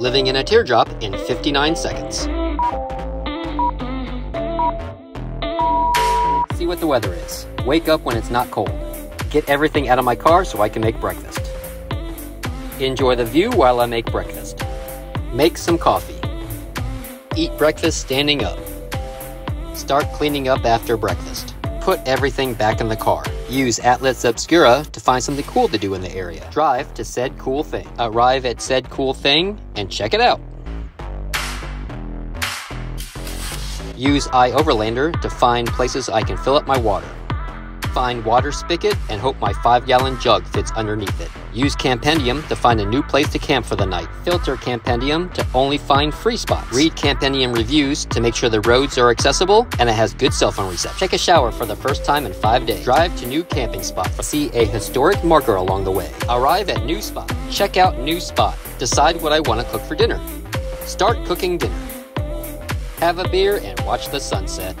living in a teardrop in 59 seconds. See what the weather is. Wake up when it's not cold. Get everything out of my car so I can make breakfast. Enjoy the view while I make breakfast. Make some coffee. Eat breakfast standing up. Start cleaning up after breakfast. Put everything back in the car. Use Atlas Obscura to find something cool to do in the area. Drive to said cool thing. Arrive at said cool thing and check it out. Use iOverlander to find places I can fill up my water. Find water spigot and hope my 5 gallon jug fits underneath it. Use Campendium to find a new place to camp for the night. Filter Campendium to only find free spots. Read Campendium reviews to make sure the roads are accessible and it has good cell phone reception. Take a shower for the first time in 5 days. Drive to new camping spot. See a historic marker along the way. Arrive at new spot. Check out new spot. Decide what I want to cook for dinner. Start cooking dinner. Have a beer and watch the sunset.